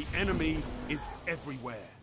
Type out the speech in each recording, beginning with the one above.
The enemy is everywhere.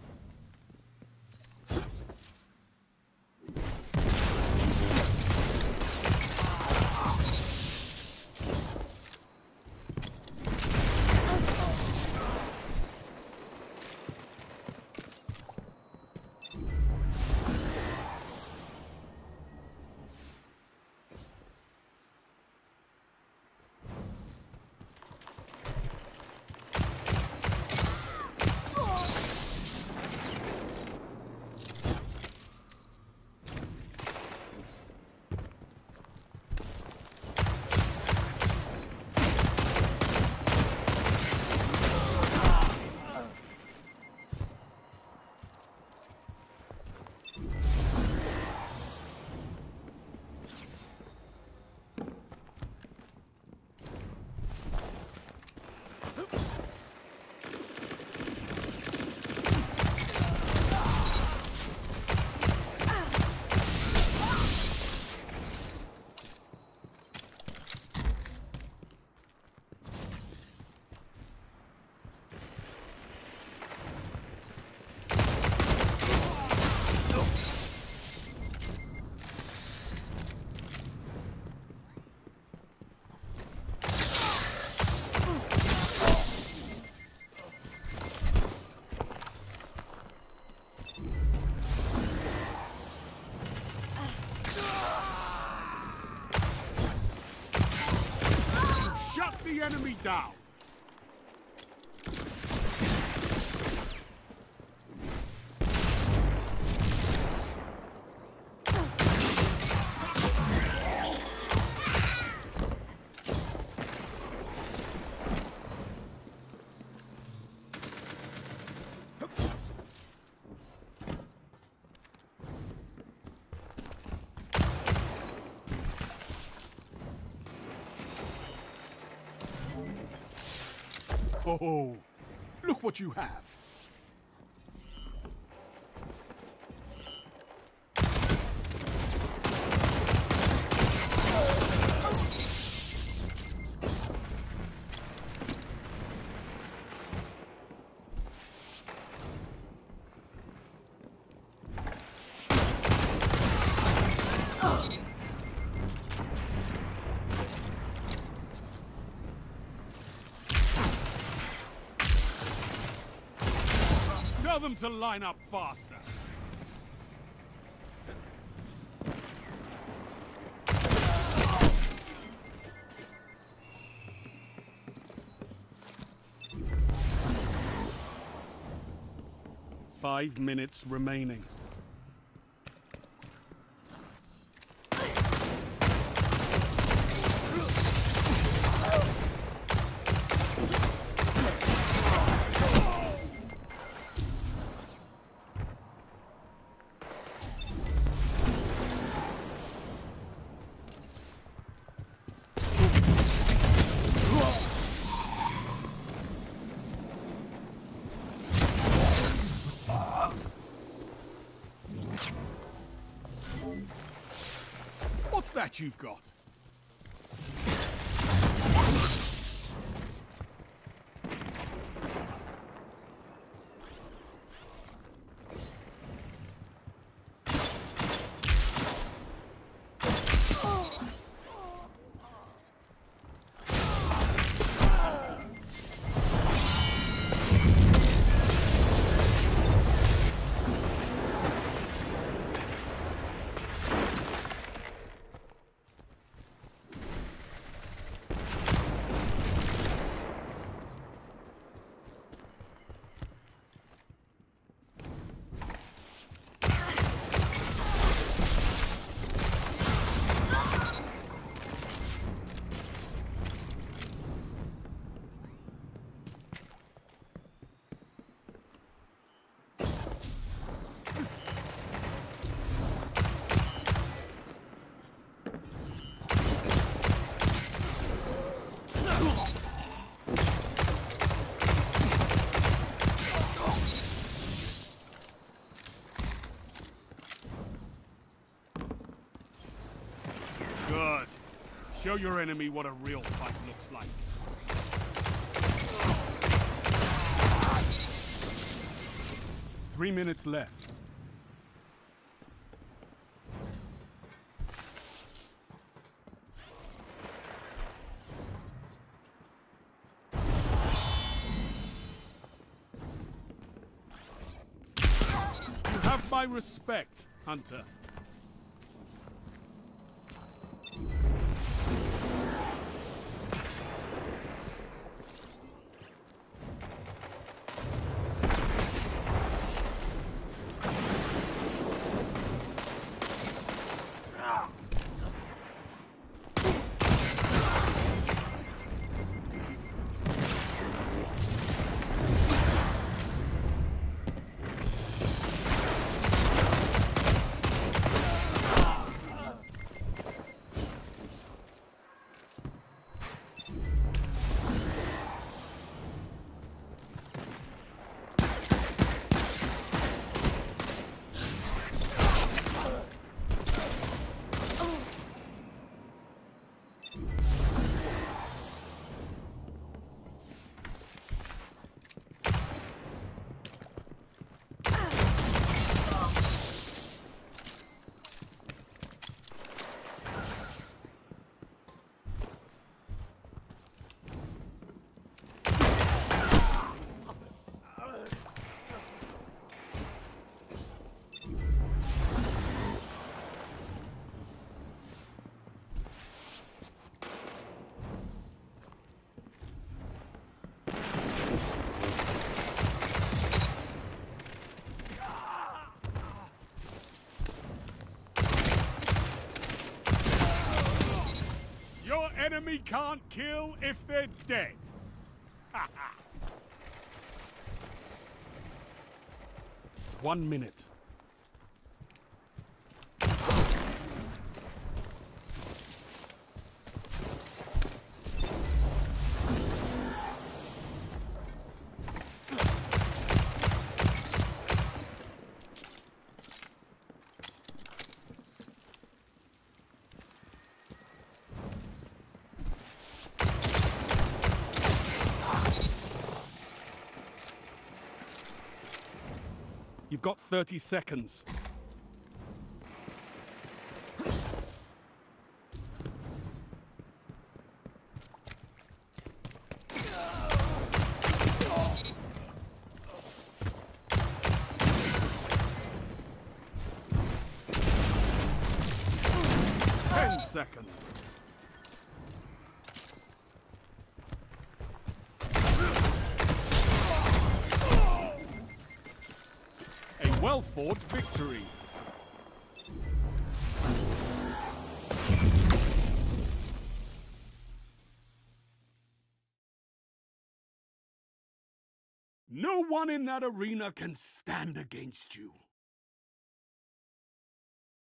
Enemy down! Oh, look what you have. Tell them to line up faster. Five minutes remaining. That you've got? Your enemy what a real fight looks like. Three minutes left. You have my respect, Hunter. Enemy can't kill if they're dead. One minute. You've got 30 seconds. Seconds. A victory. No one in that arena can stand against you.